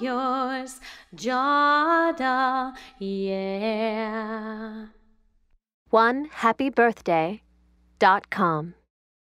yours, Jada, yeah. One happy birthday dot com.